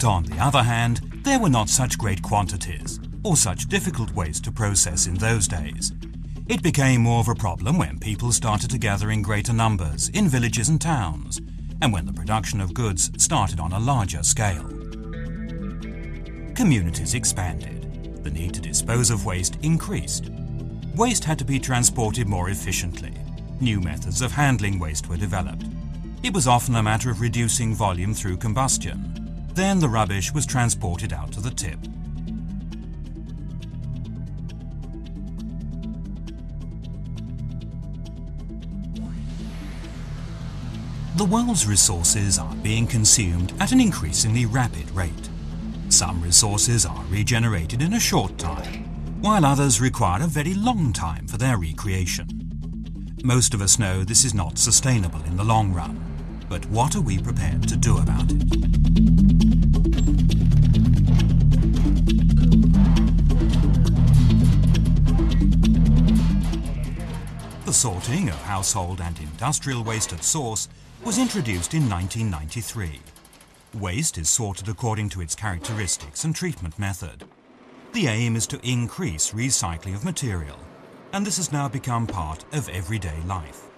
But on the other hand, there were not such great quantities, or such difficult waste to process in those days. It became more of a problem when people started to gather in greater numbers in villages and towns, and when the production of goods started on a larger scale. Communities expanded. The need to dispose of waste increased. Waste had to be transported more efficiently. New methods of handling waste were developed. It was often a matter of reducing volume through combustion. Then the rubbish was transported out to the tip. The world's resources are being consumed at an increasingly rapid rate. Some resources are regenerated in a short time, while others require a very long time for their recreation. Most of us know this is not sustainable in the long run, but what are we prepared to do about it? The sorting of household and industrial waste at source was introduced in 1993. Waste is sorted according to its characteristics and treatment method. The aim is to increase recycling of material, and this has now become part of everyday life.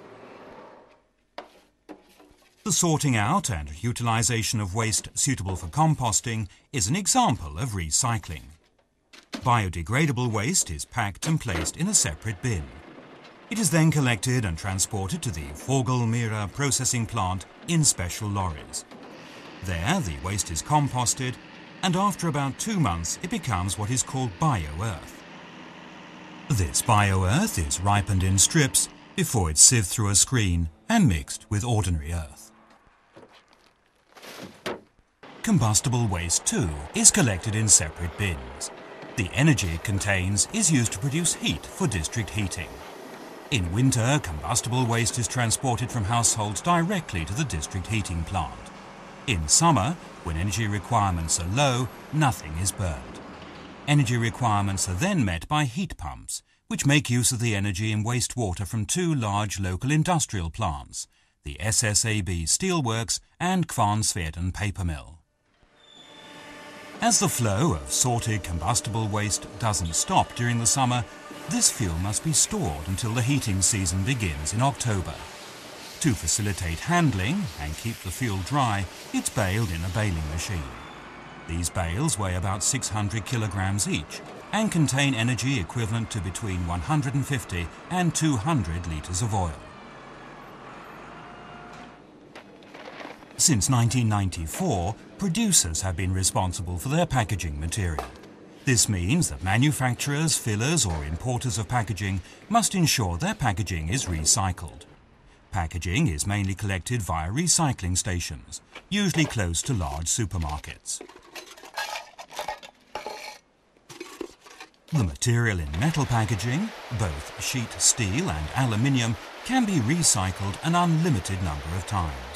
The sorting out and utilisation of waste suitable for composting is an example of recycling. Biodegradable waste is packed and placed in a separate bin. It is then collected and transported to the Fågelmyra processing plant in special lorries. There, the waste is composted, and after about two months, it becomes what is called bio-earth. This bio-earth is ripened in strips before it's sieved through a screen and mixed with ordinary earth. Combustible waste, too, is collected in separate bins. The energy it contains is used to produce heat for district heating. In winter, combustible waste is transported from households directly to the district heating plant. In summer, when energy requirements are low, nothing is burned. Energy requirements are then met by heat pumps, which make use of the energy in wastewater from two large local industrial plants, the SSAB Steelworks and Kvarnsveden Paper Mill. As the flow of sorted combustible waste doesn't stop during the summer, this fuel must be stored until the heating season begins in October. To facilitate handling and keep the fuel dry, it's baled in a baling machine. These bales weigh about 600 kilograms each and contain energy equivalent to between 150 and 200 litres of oil. Since 1994, producers have been responsible for their packaging material. This means that manufacturers, fillers or importers of packaging must ensure their packaging is recycled. Packaging is mainly collected via recycling stations, usually close to large supermarkets. The material in metal packaging, both sheet steel and aluminium, can be recycled an unlimited number of times.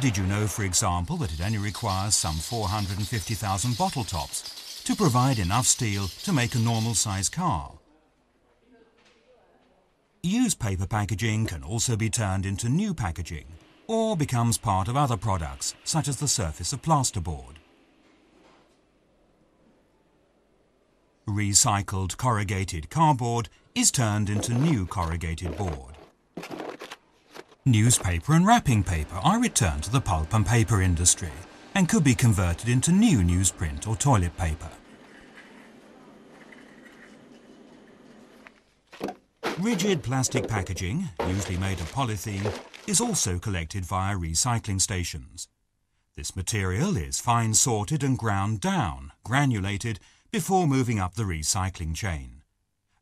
Did you know, for example, that it only requires some 450,000 bottle tops to provide enough steel to make a normal size car. Used paper packaging can also be turned into new packaging or becomes part of other products such as the surface of plasterboard. Recycled corrugated cardboard is turned into new corrugated board. Newspaper and wrapping paper are returned to the pulp and paper industry and could be converted into new newsprint or toilet paper. Rigid plastic packaging, usually made of polythene, is also collected via recycling stations. This material is fine sorted and ground down, granulated, before moving up the recycling chain.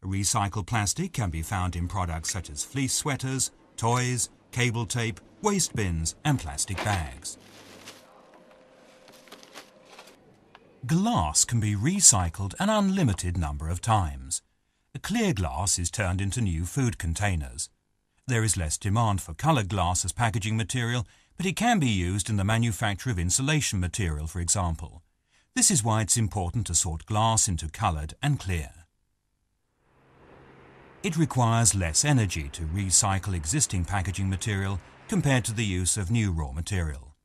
Recycled plastic can be found in products such as fleece sweaters, toys, cable tape, waste bins and plastic bags. Glass can be recycled an unlimited number of times. Clear glass is turned into new food containers. There is less demand for coloured glass as packaging material, but it can be used in the manufacture of insulation material, for example. This is why it's important to sort glass into coloured and clear. It requires less energy to recycle existing packaging material compared to the use of new raw material.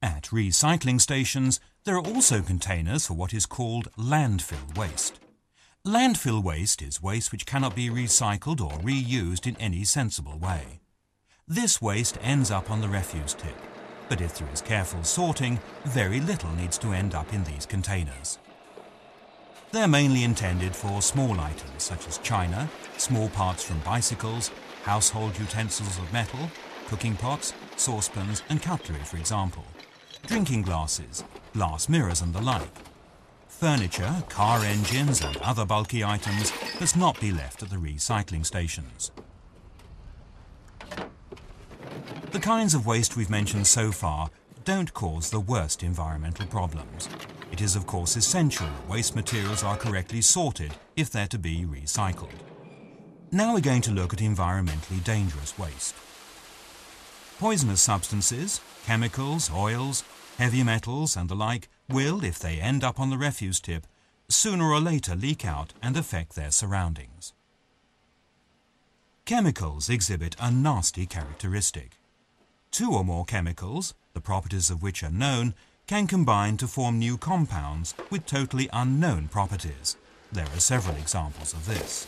At recycling stations, there are also containers for what is called landfill waste. Landfill waste is waste which cannot be recycled or reused in any sensible way. This waste ends up on the refuse tip, but if there is careful sorting, very little needs to end up in these containers. They're mainly intended for small items such as china, small parts from bicycles, household utensils of metal, cooking pots, saucepans and cutlery for example, drinking glasses, glass mirrors and the like. Furniture, car engines and other bulky items must not be left at the recycling stations. The kinds of waste we've mentioned so far don't cause the worst environmental problems. It is of course essential that waste materials are correctly sorted if they're to be recycled. Now we're going to look at environmentally dangerous waste. Poisonous substances, chemicals, oils, heavy metals and the like will, if they end up on the refuse tip, sooner or later leak out and affect their surroundings. Chemicals exhibit a nasty characteristic. Two or more chemicals, the properties of which are known, can combine to form new compounds with totally unknown properties. There are several examples of this.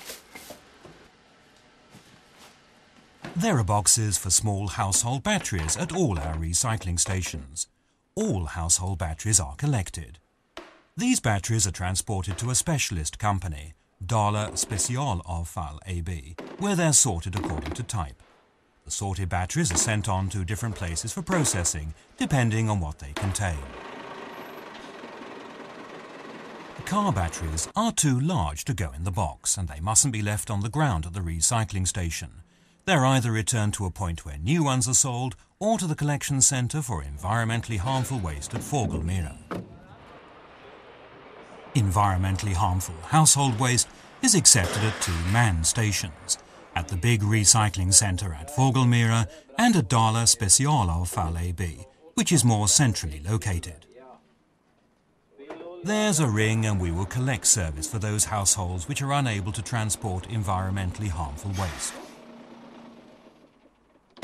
There are boxes for small household batteries at all our recycling stations. All household batteries are collected. These batteries are transported to a specialist company, Dala Specialavfall AB, where they're sorted according to type. The sorted batteries are sent on to different places for processing, depending on what they contain. Car batteries are too large to go in the box and they mustn't be left on the ground at the recycling station. They're either returned to a point where new ones are sold or to the collection centre for environmentally harmful waste at Fågelmyra. Environmentally harmful household waste is accepted at two man stations at the big recycling centre at Fågelmyra and at Dala Specialavfall AB, which is more centrally located. There's a ring and we will collect service for those households which are unable to transport environmentally harmful waste.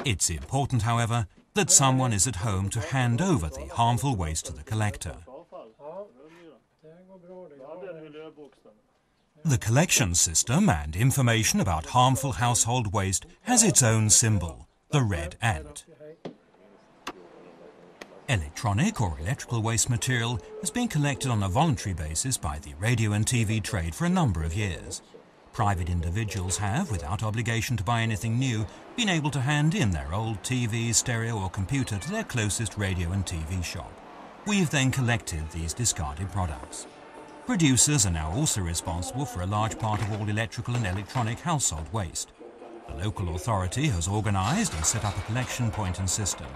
It's important, however, that someone is at home to hand over the harmful waste to the collector. The collection system and information about harmful household waste has its own symbol, the red ant. Electronic or electrical waste material has been collected on a voluntary basis by the radio and TV trade for a number of years. Private individuals have, without obligation to buy anything new, been able to hand in their old TV, stereo or computer to their closest radio and TV shop. We've then collected these discarded products. Producers are now also responsible for a large part of all electrical and electronic household waste. The local authority has organised and set up a collection point and system,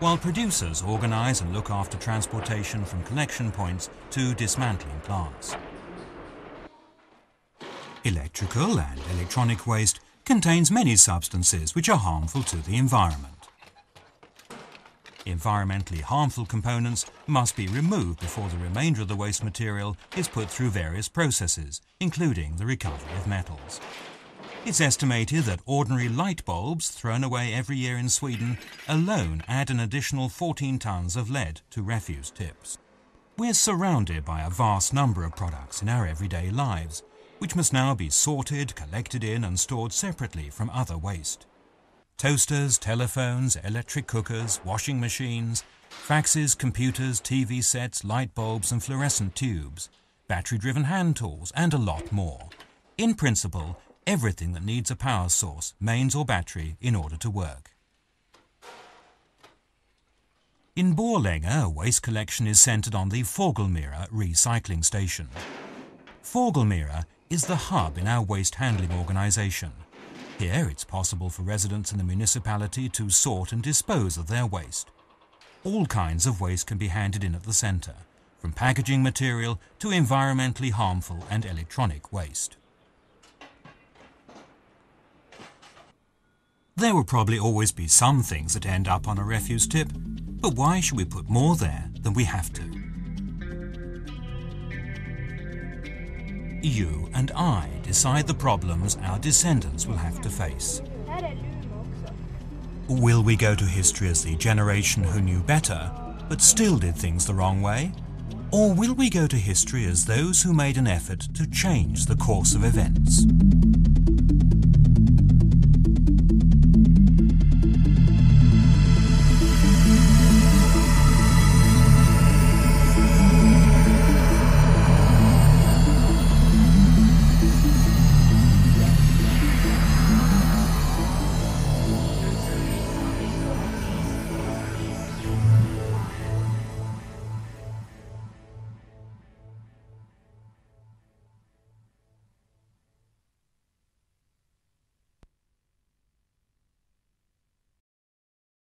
while producers organise and look after transportation from collection points to dismantling plants. Electrical and electronic waste contains many substances which are harmful to the environment. Environmentally harmful components must be removed before the remainder of the waste material is put through various processes, including the recovery of metals. It's estimated that ordinary light bulbs thrown away every year in Sweden alone add an additional 14 tonnes of lead to refuse tips. We're surrounded by a vast number of products in our everyday lives, which must now be sorted, collected in and stored separately from other waste. Toasters, telephones, electric cookers, washing machines, faxes, computers, TV sets, light bulbs and fluorescent tubes, battery-driven hand tools and a lot more. In principle, everything that needs a power source, mains or battery, in order to work. In Borlänge, waste collection is centred on the Fågelmyra recycling station. Fågelmyra is the hub in our waste handling organisation. Here it's possible for residents in the municipality to sort and dispose of their waste. All kinds of waste can be handed in at the centre, from packaging material to environmentally harmful and electronic waste. There will probably always be some things that end up on a refuse tip, but why should we put more there than we have to? You and I decide the problems our descendants will have to face. Will we go to history as the generation who knew better, but still did things the wrong way? Or will we go to history as those who made an effort to change the course of events?